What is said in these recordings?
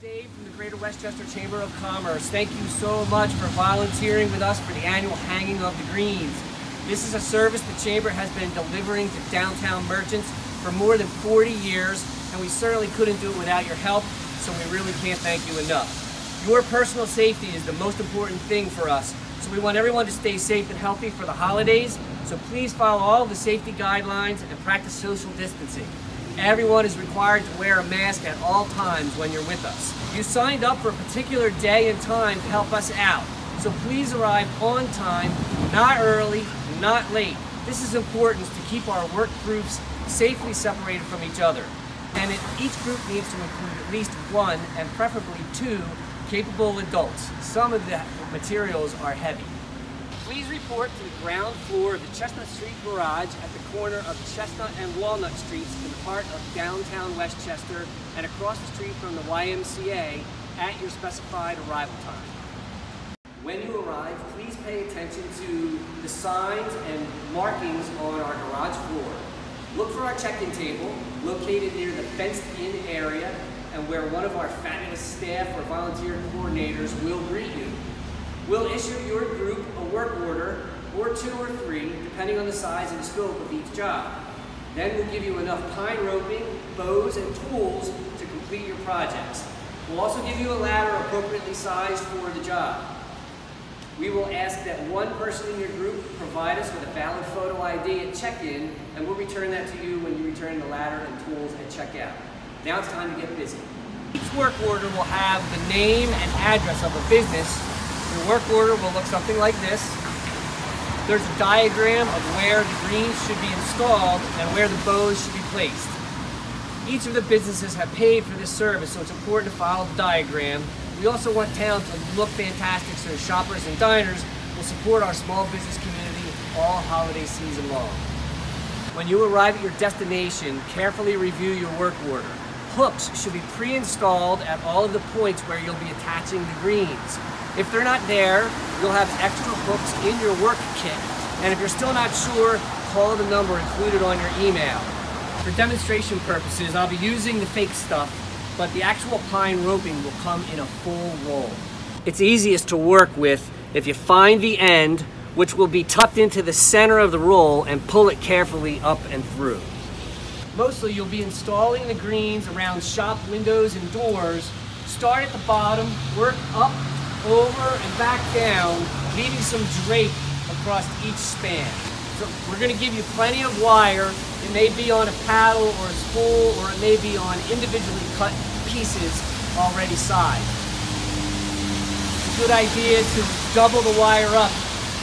Dave from the Greater West Chester Chamber of Commerce. Thank you so much for volunteering with us for the annual hanging of the greens. This is a service the Chamber has been delivering to downtown merchants for more than 40 years, and we certainly couldn't do it without your help, so we really can't thank you enough. Your personal safety is the most important thing for us, so we want everyone to stay safe and healthy for the holidays, so please follow all the safety guidelines and practice social distancing. Everyone is required to wear a mask at all times when you're with us. You signed up for a particular day and time to help us out, so please arrive on time, not early, not late. This is important to keep our work groups safely separated from each other. And it, each group needs to include at least one, and preferably two, capable adults. Some of the materials are heavy. Report to the ground floor of the Chestnut Street Garage at the corner of Chestnut and Walnut Streets in the heart of downtown West Chester and across the street from the YMCA at your specified arrival time. When you arrive, please pay attention to the signs and markings on our garage floor. Look for our check-in table located near the fenced-in area and where one of our fabulous staff or volunteer coordinators will greet you. We'll issue your group a work order, or two or three, depending on the size and scope of each job. Then we'll give you enough pine roping, bows, and tools to complete your projects. We'll also give you a ladder appropriately sized for the job. We will ask that one person in your group provide us with a valid photo ID at check-in, and we'll return that to you when you return the ladder and tools at checkout. Now it's time to get busy. Each work order will have the name and address of a business your work order will look something like this. There's a diagram of where the greens should be installed and where the bows should be placed. Each of the businesses have paid for this service, so it's important to follow the diagram. We also want town to look fantastic so the shoppers and diners will support our small business community all holiday season long. When you arrive at your destination, carefully review your work order. Hooks should be pre-installed at all of the points where you'll be attaching the greens. If they're not there, you'll have extra hooks in your work kit. And if you're still not sure, call the number included on your email. For demonstration purposes, I'll be using the fake stuff, but the actual pine roping will come in a full roll. It's easiest to work with if you find the end, which will be tucked into the center of the roll and pull it carefully up and through. Mostly you'll be installing the greens around shop windows and doors. Start at the bottom, work up over and back down, leaving some drape across each span. So we're going to give you plenty of wire. It may be on a paddle or a spool, or it may be on individually cut pieces already sized. It's a good idea to double the wire up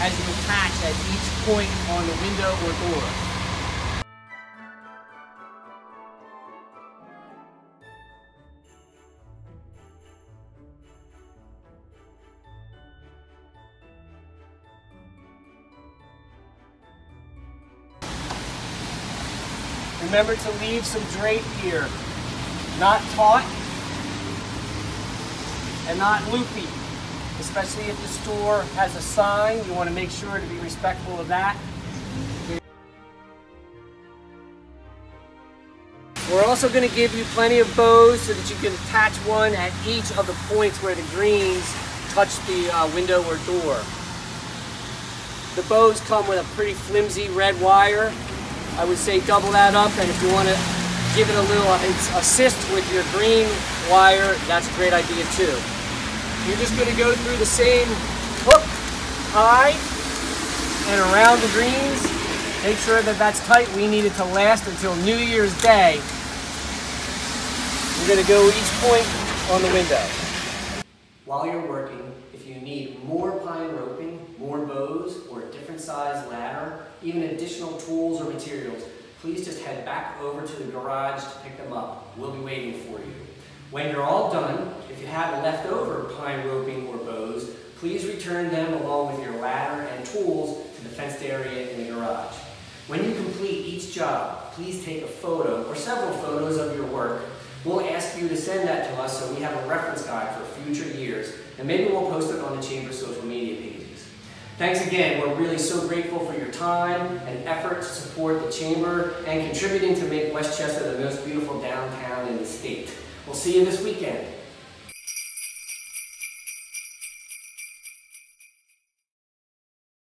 as you attach at each point on the window or door. Remember to leave some drape here. Not taut and not loopy, especially if the store has a sign. You want to make sure to be respectful of that. We're also going to give you plenty of bows so that you can attach one at each of the points where the greens touch the uh, window or door. The bows come with a pretty flimsy red wire I would say double that up, and if you want to give it a little uh, assist with your green wire, that's a great idea too. You're just going to go through the same hook, high, and around the greens. Make sure that that's tight. We need it to last until New Year's Day. You're going to go each point on the window. While you're working, if you need more pine roping, more bows, or a different size ladder, even additional tools or materials, please just head back over to the garage to pick them up. We'll be waiting for you. When you're all done, if you have leftover pine roping or bows, please return them along with your ladder and tools to the fenced area in the garage. When you complete each job, please take a photo or several photos of your work. We'll ask you to send that to us so we have a reference guide for future years, and maybe we'll post it on the Chamber's social media pages. Thanks again. We're really so grateful for your time and effort to support the Chamber and contributing to make West Chester the most beautiful downtown in the state. We'll see you this weekend.